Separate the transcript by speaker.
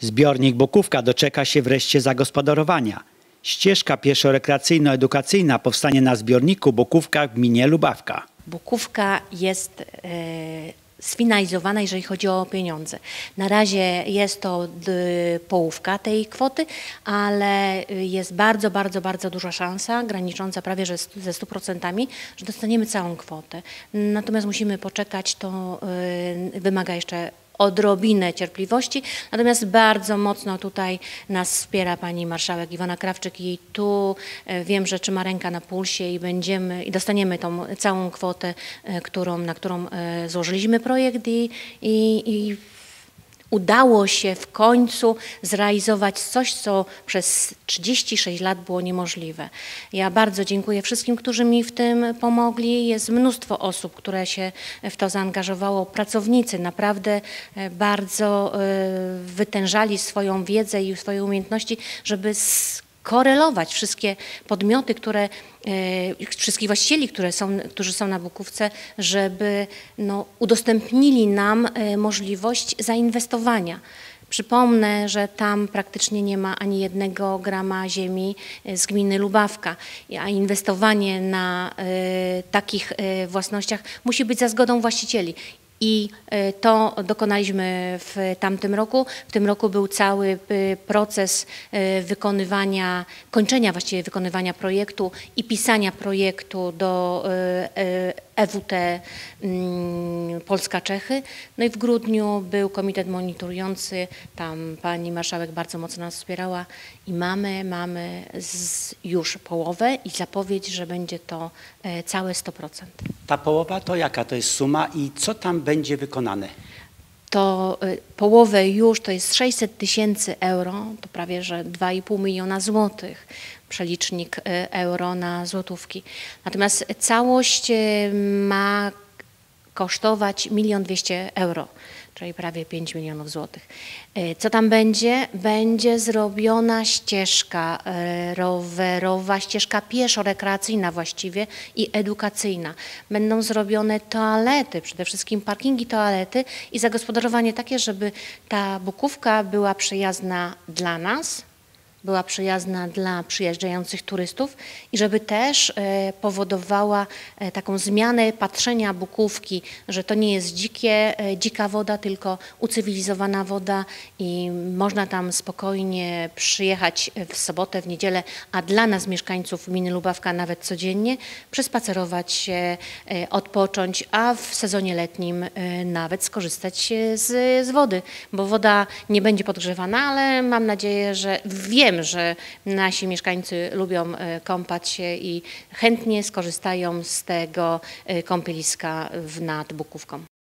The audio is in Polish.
Speaker 1: Zbiornik Bokówka doczeka się wreszcie zagospodarowania. Ścieżka pieszo-rekreacyjno-edukacyjna powstanie na zbiorniku Bokówka w gminie Lubawka.
Speaker 2: Bukówka jest e, sfinalizowana, jeżeli chodzi o pieniądze. Na razie jest to połówka tej kwoty, ale y, jest bardzo, bardzo, bardzo duża szansa, granicząca prawie że ze 100%, że dostaniemy całą kwotę. Natomiast musimy poczekać, to y, wymaga jeszcze odrobinę cierpliwości, natomiast bardzo mocno tutaj nas wspiera pani marszałek Iwona Krawczyk i tu e, wiem, że trzyma ręka na pulsie i będziemy i dostaniemy tą całą kwotę, e, którą, na którą e, złożyliśmy projekt i, i, i udało się w końcu zrealizować coś, co przez 36 lat było niemożliwe. Ja bardzo dziękuję wszystkim, którzy mi w tym pomogli. Jest mnóstwo osób, które się w to zaangażowało. Pracownicy naprawdę e, bardzo e, wytężali swoją wiedzę i swoje umiejętności, żeby korelować wszystkie podmioty, które, e, wszystkich właścicieli, które są, którzy są na Bukówce, żeby no, udostępnili nam e, możliwość zainwestowania. Przypomnę, że tam praktycznie nie ma ani jednego grama ziemi e, z gminy Lubawka, a inwestowanie na takich własnościach musi być za zgodą właścicieli. I e, to dokonaliśmy w tamtym roku. W tym roku był cały e, proces e, wykonywania, kończenia właściwie wykonywania projektu i pisania projektu do EWT mm, Polska-Czechy. No i w grudniu był komitet monitorujący, tam pani marszałek bardzo mocno nas wspierała i mamy, mamy już połowę i zapowiedź, że będzie to całe 100%.
Speaker 1: Ta połowa to jaka to jest suma i co tam będzie wykonane?
Speaker 2: to y, połowę już to jest 600 tysięcy euro, to prawie że 2,5 miliona złotych, przelicznik y, euro na złotówki. Natomiast całość y, ma kosztować 1 200 euro, czyli prawie 5 milionów złotych. Y, Co tam będzie? Będzie zrobiona ścieżka y, rowerowa, ścieżka pieszo-rekreacyjna właściwie i edukacyjna. Będą zrobione toalety, przede wszystkim parkingi toalety i zagospodarowanie takie, żeby ta Bukówka była przyjazna dla nas, była przyjazna dla przyjeżdżających turystów i żeby też e, powodowała e, taką zmianę patrzenia Bukówki, że to nie jest dzikie, e, dzika woda, tylko ucywilizowana woda i można tam spokojnie przyjechać w sobotę, w niedzielę, a dla nas mieszkańców gminy Lubawka nawet codziennie przespacerować się, odpocząć, a w sezonie letnim nawet skorzystać z, z wody, bo woda nie będzie podgrzewana, ale mam nadzieję, że wiem, że nasi mieszkańcy lubią e, kąpać się i chętnie skorzystają z tego e, kąpieliska w nad Bukówką.